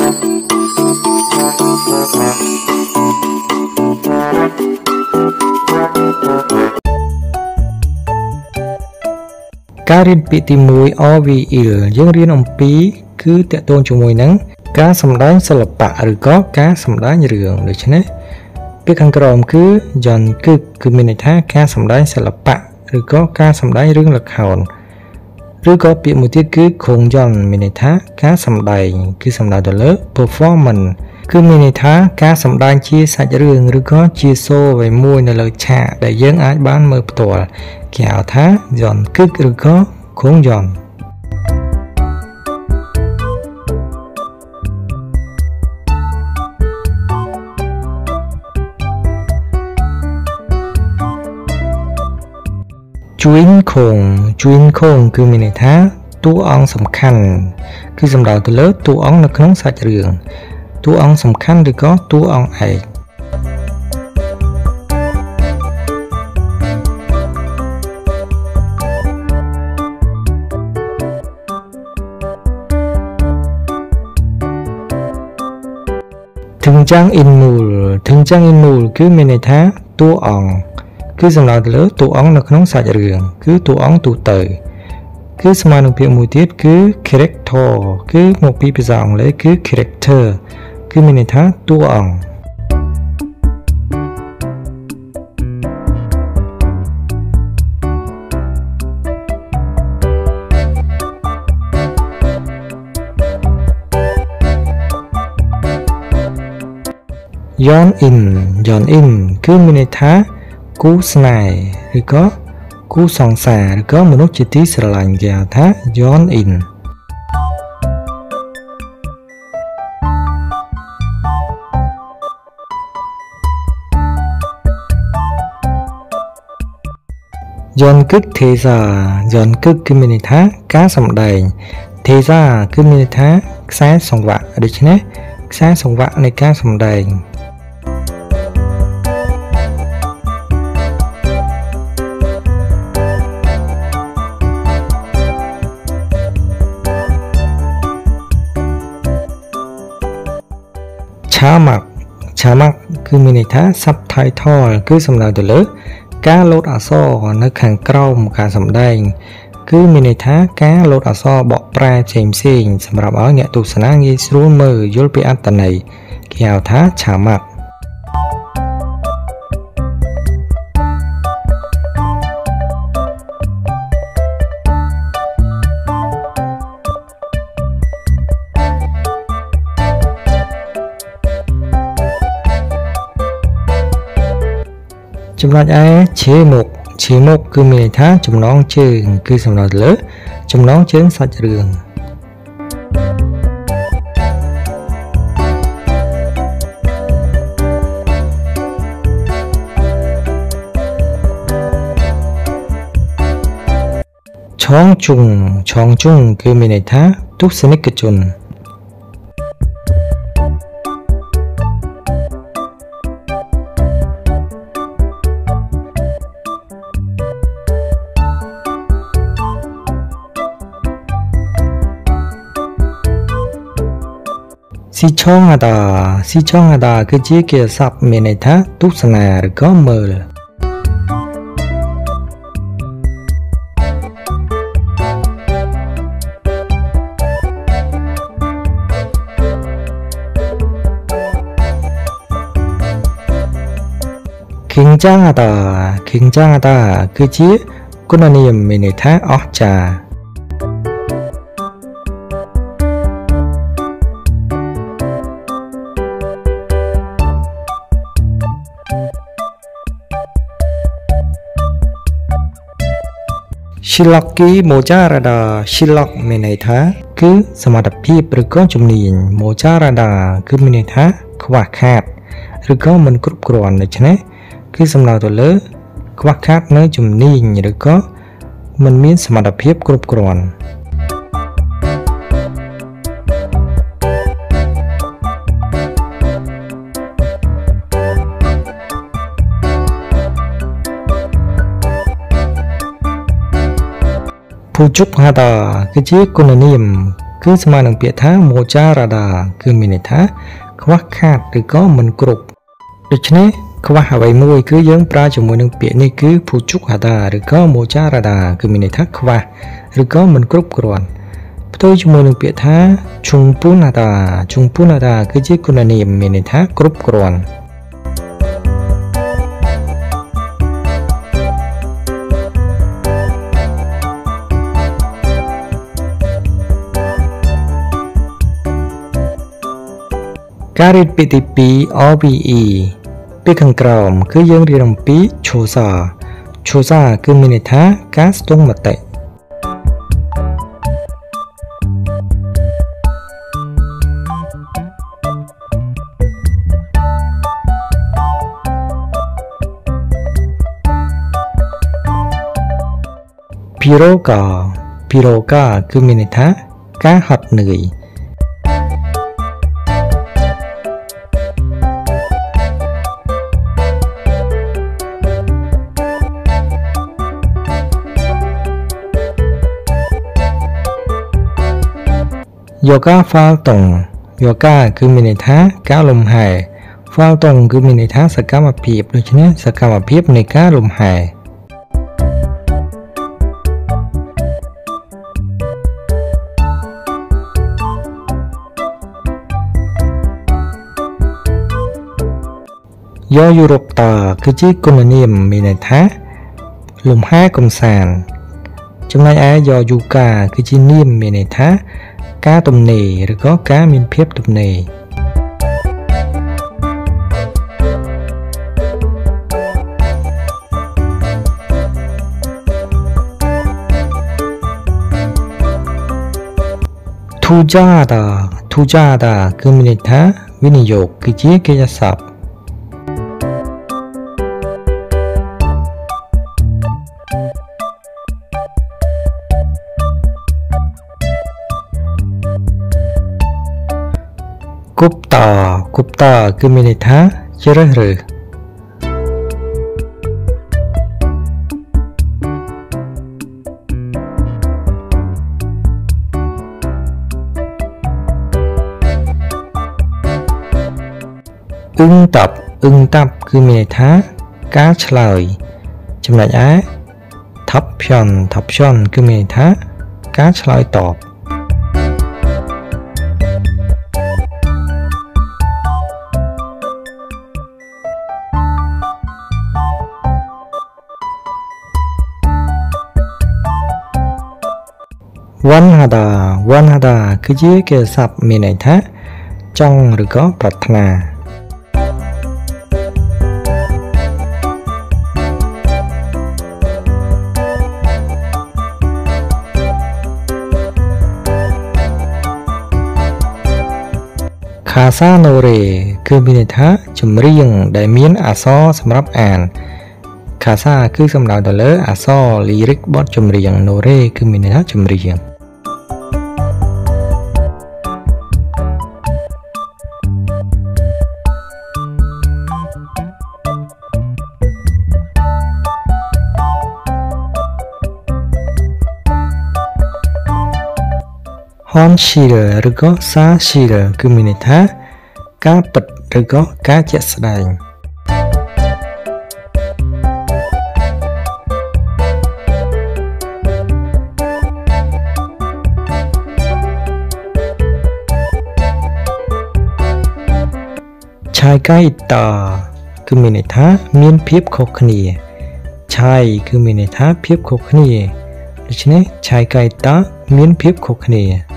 ការរៀនពាក្យទី1 RVL យើងរៀនអំពី គឺតកតងជាមួយនឹងការសម្ដែងសិល្បៈឬក៏ការសម្ដែងរឿងដូច្នេះពាក្យខាងក្រោមគឺ Jan គឺគឺមានន័យថាការសម្ដែងសិល្បៈឬក៏ការសម្ដែងរឿងល្ខោន ឬក៏ពាក្យមួយទៀតគឺខងយ៉នមានន័យថាការសម្ដែង គឺសំដៅទៅលើ performance គឺមានន័យថាការសម្ដែងជាសាច់រឿងឬក៏ជាសូអ្វីមួយនៅលើឆាកដែលយើងអាចបានមើលផ្ទាល់គេហៅថាយ៉នគឹកឬក៏ខងយ៉ន ជួញខងជួញខងគឺមានន័យថាតួអង្គសំខាន់គឺសំដៅទៅលើតួអង្គនៅក្នុងសាច់រឿងតួអង្គសំខាន់ឬក៏តួអង្គឯកធឹងចាំងអ៊ីនមូលធឹងចាំងអ៊ីនមូលគឺមានន័យថាតួអង្គ គឺសំដៅទៅលើតួអង្គនៅក្នុងសាច់រឿងគឺតួអង្គទូទៅគឺស្មើនឹងពាក្យមួយទៀតគឺ character គឺមកពីភាសាអង់គ្លេសគឺ character គឺមានន័យថាតួអង្គយ៉នអ៊ីនយ៉នអ៊ីនគឺមានន័យថា គូស្នេហ៍ឬក៏គូសង្សារឬក៏មនុស្សជាទីស្រឡាញ់គេហៅថាយ៉នអ៊ីនយន់គឹកទេសាយន់គឹកគឺមានន័យថាការសម្ដែងទេសាគឺមានន័យថាខ្សែសង្វាក់ដូច្នេះខ្សែសង្វាក់នៃការសម្ដែង ឆាម៉ាក់ឆាម៉ាក់គឺមានន័យថា subtitle គឺសំដៅទៅលើ ការលោតអក្សរនៅខាងក្រោមការសម្ដែង គឺមានន័យថាការលោតអក្សរបកប្រែផ្សេងផ្សេងសម្រាប់ឲ្យអ្នកទស្សនាងាយស្រួលមើលយល់ពីអត្ថន័យគេហៅថាឆា ចំណុចឯឈេមុខឈេមុខគឺមានន័យថាចំណងជើង គឺសំដៅទៅលើ ចំណងជើងសាច់រឿងឆងជុងឆងជុងគឺមានន័យថាទស្សនិកជន ស៊ីឆងអាតាស៊ីឆងអាតាគឺជាគេស័ព្ទមានន័យថាទស្សនាឬក៏មើលគិងចាងអាតាគិងចាងអាតាគឺជាគុណនាមមានន័យថាអស្ចារ្យ ស៊ីឡុកគីម៉ូចារ៉ាដាស៊ីឡុកមានន័យថាគឺសមត្ថភាពឬក៏ជំនាញម៉ូចារ៉ាដាគឺមានន័យថាខ្វះខាតឬក៏មិនគ្រប់គ្រាន់ដូច្នេះគឺសំដៅទៅលើ ខ្វះខាតនៅជំនាញឬក៏មិនមានសមត្ថភាពគ្រប់គ្រាន់ ភូជុកហាតាគឺជាគុណនាម គឺស្មើនឹងពាក្យថា mojarada គឺមានន័យថា ខ្វះខាតឬក៏មិនគ្រប់ដូច្នេះខ្វះអ្វីមួយគឺយើងប្រើជាមួយនឹងពាក្យនេះគឺ puchukada ឬក៏ mojarada គឺមានន័យថាខ្វះឬក៏មិនគ្រប់គ្រាន់ផ្ទុយជាមួយនឹងពាក្យថា chungpunada chungpunada គឺជាគុណនាមមានន័យថាគ្រប់គ្រាន់ ការរៀនពាក្យទី2 OVE ពាក្យខាងក្រោមគឺយើងរៀនអំពីឈូសាឈូសាគឺមានន័យថាការស្ទង់មតិពីរោកាពីរោកាគឺមានន័យថាការហត់នឿយ យូហ្គាហ្វាល់តុងយូហ្គាគឺមានន័យថាការលំហែហ្វាល់តុងគឺមានន័យថាសកម្មភាពដូច្នេះសកម្មភាពនៃការលំហែយោយុរ៉ុបតគឺជាគុណនាមមានន័យថា លំហែកំសាន្តចំណែកឯយោយូកាគឺជានាមមានន័យថា ការទំនេរឬក៏ការមានភាពទំនេរធូចាតាធូចាតាគឺមានន័យថាវិនិយោគគឺជាកិច្ចសព្ទ Kupta Kupta គឺមានន័យថាជ្រើសរើសអ៊ឹងតាប់អ៊ឹងតាប់គឺមានន័យថាការឆ្លើយ ចំណែកឯថាប់ភ័នថាប់ភ័នគឺមានន័យថាការឆ្លើយតប វណ្ណហាដាវណ្ណហាដាគឺជាគេស័ព្ទមានន័យថា ចង់ឬក៏ប្រាថ្នាខាសាណូរេគឺមានន័យថាចម្រៀងដែលមានអក្សរសម្រាប់អាន ខាសាគឺសំដៅទៅលើអក្សរលីរិកបទចម្រៀងណូរេគឺមានន័យថាចម្រៀង ហនស៊ីលឬក៏សាស៊ីលគឺមានន័យថាការពិតឬក៏ការជាក់ស្ដែងឆាយកៃតាគឺមានន័យថាមានភាពខុសគ្នាឆាយគឺមានន័យថាភាពខុសគ្នាដូច្នេះឆាយកៃតាមានភាពខុសគ្នា